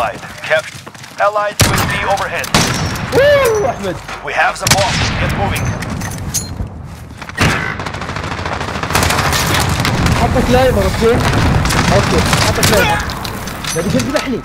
Allied. Capture. Allied UAV overhead. Woo! We have the bomb. Get moving. حطك لايفر اوكي اوكي حطك لايفر بدي يذبحني